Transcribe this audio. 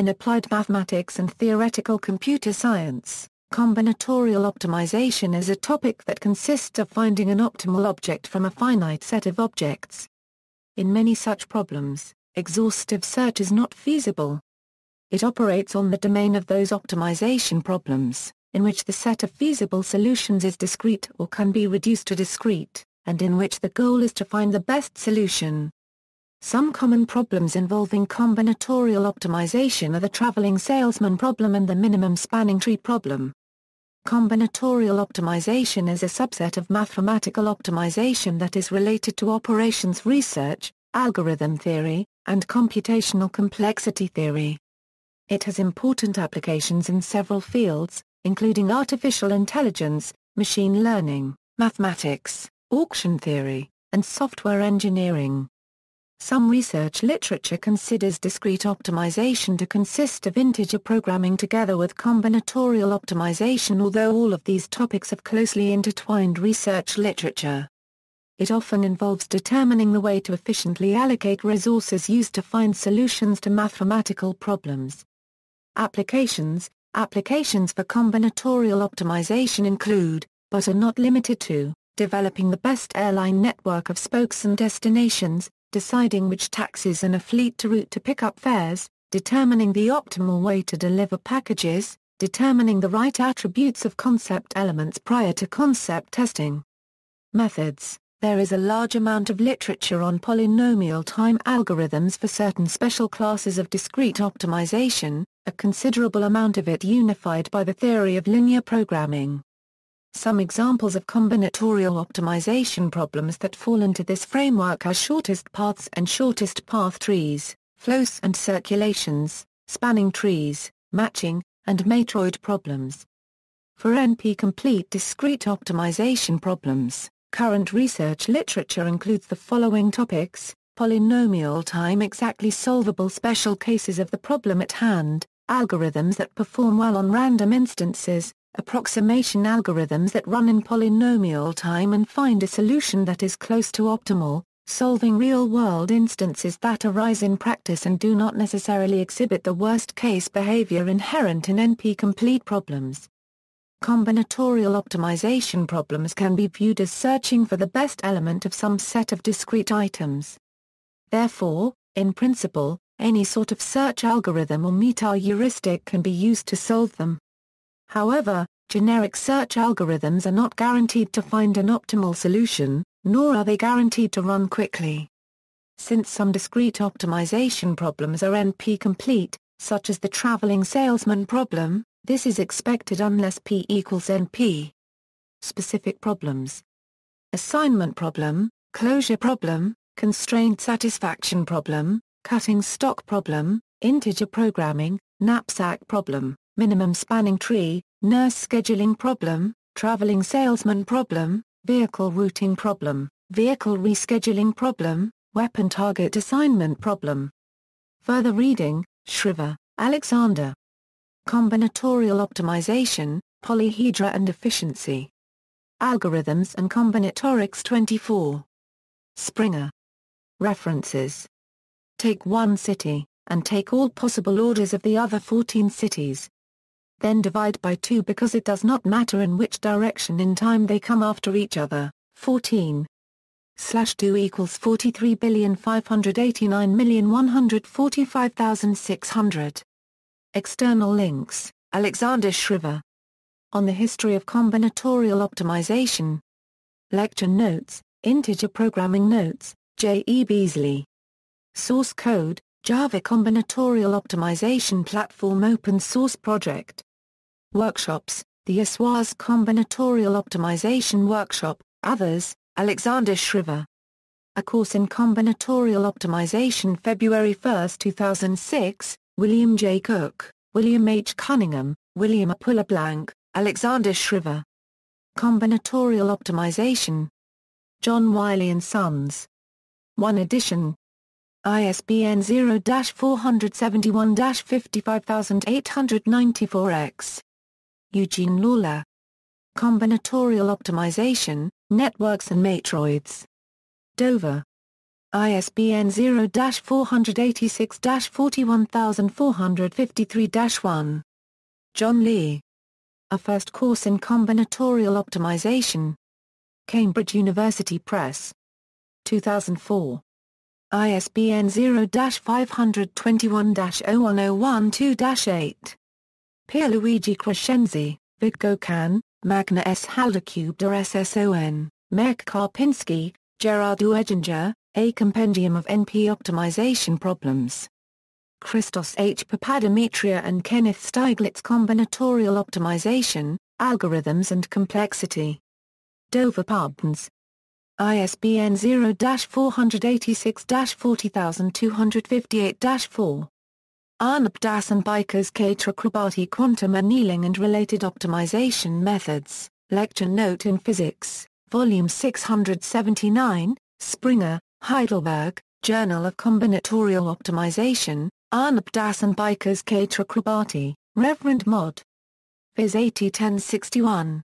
In applied mathematics and theoretical computer science, combinatorial optimization is a topic that consists of finding an optimal object from a finite set of objects. In many such problems, exhaustive search is not feasible. It operates on the domain of those optimization problems, in which the set of feasible solutions is discrete or can be reduced to discrete, and in which the goal is to find the best solution. Some common problems involving combinatorial optimization are the traveling salesman problem and the minimum spanning tree problem. Combinatorial optimization is a subset of mathematical optimization that is related to operations research, algorithm theory, and computational complexity theory. It has important applications in several fields, including artificial intelligence, machine learning, mathematics, auction theory, and software engineering. Some research literature considers discrete optimization to consist of integer programming together with combinatorial optimization although all of these topics have closely intertwined research literature. It often involves determining the way to efficiently allocate resources used to find solutions to mathematical problems. Applications Applications for combinatorial optimization include, but are not limited to, developing the best airline network of spokes and destinations, deciding which taxis in a fleet to route to pick up fares, determining the optimal way to deliver packages, determining the right attributes of concept elements prior to concept testing. Methods There is a large amount of literature on polynomial time algorithms for certain special classes of discrete optimization, a considerable amount of it unified by the theory of linear programming. Some examples of combinatorial optimization problems that fall into this framework are shortest paths and shortest path trees, flows and circulations, spanning trees, matching, and matroid problems. For NP-complete discrete optimization problems, current research literature includes the following topics, polynomial time exactly solvable special cases of the problem at hand, algorithms that perform well on random instances, approximation algorithms that run in polynomial time and find a solution that is close to optimal, solving real-world instances that arise in practice and do not necessarily exhibit the worst-case behavior inherent in NP-complete problems. Combinatorial optimization problems can be viewed as searching for the best element of some set of discrete items. Therefore, in principle, any sort of search algorithm or meta heuristic can be used to solve them. However, generic search algorithms are not guaranteed to find an optimal solution, nor are they guaranteed to run quickly. Since some discrete optimization problems are NP-complete, such as the traveling salesman problem, this is expected unless P equals NP. Specific problems Assignment problem, closure problem, constraint satisfaction problem, cutting stock problem, integer programming, knapsack problem minimum spanning tree, nurse scheduling problem, traveling salesman problem, vehicle routing problem, vehicle rescheduling problem, weapon target assignment problem. Further reading, Schrijver, Alexander. Combinatorial optimization, polyhedra and efficiency. Algorithms and Combinatorics 24. Springer. References. Take one city, and take all possible orders of the other 14 cities, then divide by 2 because it does not matter in which direction in time they come after each other. 14 slash 2 equals 43,589,145,600. External links, Alexander Schrijver. On the History of Combinatorial Optimization. Lecture Notes, Integer Programming Notes, J. E. Beasley. Source Code, Java Combinatorial Optimization Platform Open Source Project. Workshops, the Aussois Combinatorial Optimization Workshop, others, Alexander Schrijver. A course in combinatorial optimization February 1, 2006, William J. Cook, William H. Cunningham, William R. Pulleyblank, Alexander Schrijver. Combinatorial Optimization. John Wiley & Sons. 1 edition. ISBN 0-471-55894-X. Eugene Lawler. Combinatorial Optimization, Networks and Matroids. Dover. ISBN 0-486-41453-1. John Lee. A First Course in Combinatorial Optimization. Cambridge University Press. 2004. ISBN 0-521-01012-8. Pierluigi Crescenzi, Viggo Kann, Magna S. Haldocubed or SSON, Mirek Karpinski, Gerard Woeginger, A Compendium of NP Optimization Problems. Christos H. Papadimitriou and Kenneth Steiglitz Combinatorial Optimization, Algorithms and Complexity. Dover Pubns. ISBN 0-486-40258-4. Arnab Das and Bikas K. Chakrabarti Quantum Annealing and Related Optimization Methods, Lecture Note in Physics, Volume 679, Springer, Heidelberg, Journal of Combinatorial Optimization, Arnab Das and Bikas K. Chakrabarti, Reverend Mod. Phys 80 1061.